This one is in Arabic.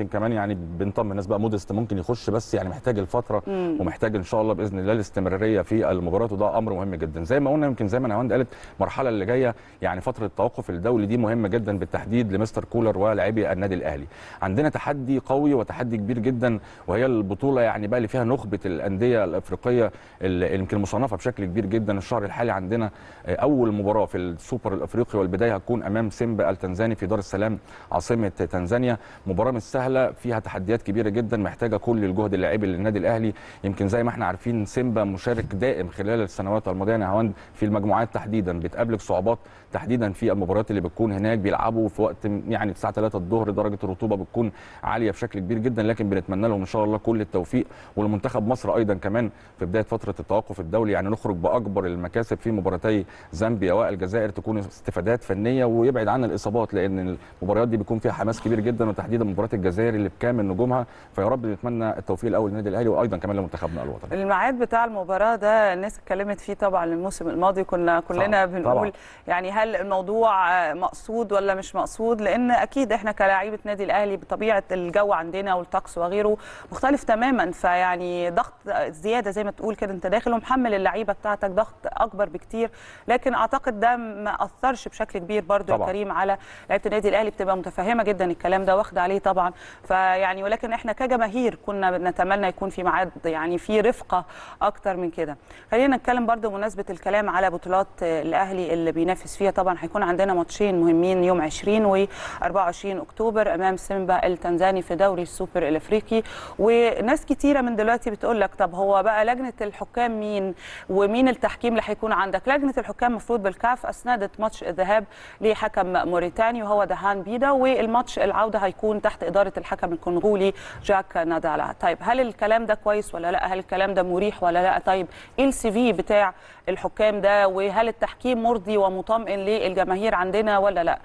يمكن كمان يعني بنطمن الناس بقى مودست ممكن يخش بس يعني محتاج الفترة مم. ومحتاج إن شاء الله بإذن الله الاستمرارية في المباراة وده أمر مهم جدا. زي ما قلنا يمكن زي ما نهاوند قالت المرحلة اللي جاية يعني فترة التوقف الدولي دي مهمة جدا بالتحديد لمستر كولر ولاعبي النادي الأهلي. عندنا تحدي قوي وتحدي كبير جدا وهي البطولة يعني بقى اللي فيها نخبة الأندية الأفريقية اللي يمكن مصنفة بشكل كبير جدا الشهر الحالي عندنا. أول مباراة في السوبر الأفريقي والبداية هتكون أمام سيمبا التنزاني في دار السلام عاصمة تنزانيا. مباراة مش سهلة. فيها تحديات كبيرة جدا محتاجة كل الجهد اللاعبي للنادي الأهلي. يمكن زي ما إحنا عارفين سيمبا مشارك دائم خلال السنوات الماضية. نهاوند في المجموعات تحديدا بتقابلك صعوبات تحديدا في المباريات اللي بتكون هناك بيلعبوا في وقت يعني الساعة 3 الظهر درجة الرطوبة بتكون عالية بشكل كبير جدا. لكن بنتمنى لهم إن شاء الله كل التوفيق. ولمنتخب مصر أيضا كمان في بداية فترة التوقف الدولي. يعني نخرج بأكبر المكاسب في مباراتي زامبيا والجزائر تكون استفادات فنية ويبعد عن الإصابات لأن المباريات دي بيكون فيها حماس كبير جدا وتحديدا مباراه الجزائر اللي بكامل نجومها فيا رب نتمنى التوفيق الأول للنادي الأهلي وأيضا كمان لمنتخبنا الوطني الميعاد بتاع المباراة ده الناس اتكلمت فيه طبعا الموسم الماضي كنا كلنا صح، بنقول طبعاً. يعني هل الموضوع مقصود ولا مش مقصود لأن أكيد إحنا كلاعيبة نادي الأهلي بطبيعة الجو عندنا والطقس وغيره مختلف تماما فيعني ضغط زيادة زي ما تقول كده أنت داخل ومحمل اللعيبة بتاعتك ضغط أكبر بكتير لكن أعتقد ده ما أثرش بشكل كبير برضو يا. كريم على لعيبة النادي الأهلي بتبقى متفهمة جدا الكلام ده واخدة عليه طبعا فيعني ولكن إحنا كجماهير كنا نتمنى يكون في ميعاد يعني في رفقة أكتر من كده. خلينا نتكلم برضو بمناسبة الكلام على بطولات الأهلي اللي بينافس فيها. طبعا هيكون عندنا ماتشين مهمين يوم 20 و 24 أكتوبر أمام سيمبا التنزاني في دوري السوبر الأفريقي. وناس كتيرة من دلوقتي بتقول لك طب هو بقى لجنة الحكام مين ومين التحكيم اللي هيكون عندك؟ لجنة الحكام مفروض بالكاف أسندت ماتش الذهاب لحكم موريتاني وهو دهان بيدا والماتش العودة هيكون تحت إدارة الحكم الكونغولي جاك نادالا. طيب هل الكلام ده كويس ولا لا؟ هل الكلام ده مريح ولا لا؟ طيب إيه السي في بتاع الحكام ده وهل التحكيم مرضي ومطمئن للجماهير عندنا ولا لا؟